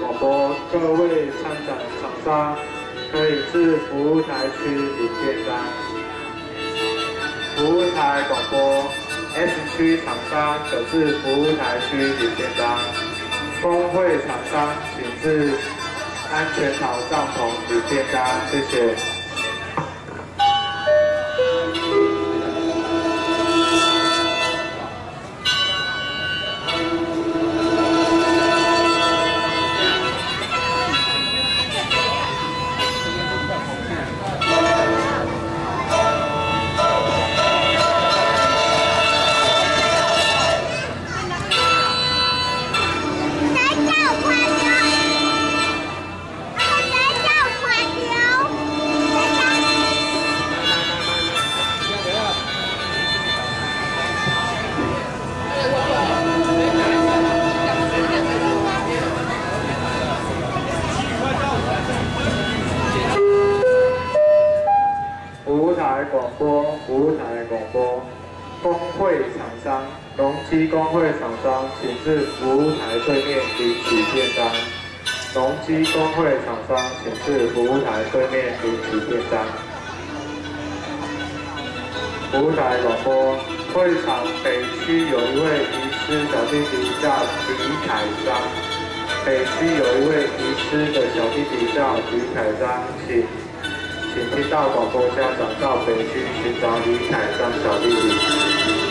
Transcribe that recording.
广播，各位参展长沙，可以至服务台区领便当。服务台广播，S 区长沙可至服务台区领便当。峰会长沙，请至安全岛帐篷领便当，谢谢。服务台广播，工会厂商、农机工会厂商，请至服务台对面领取电单。农机工会厂商，请至服务台对面领取电单。服务台广播，会场北区有一位遗失小弟弟叫李凯章，北区有一位遗失的小弟弟叫李凯章，请。请听到广播家长到北区寻找李凯山小弟弟。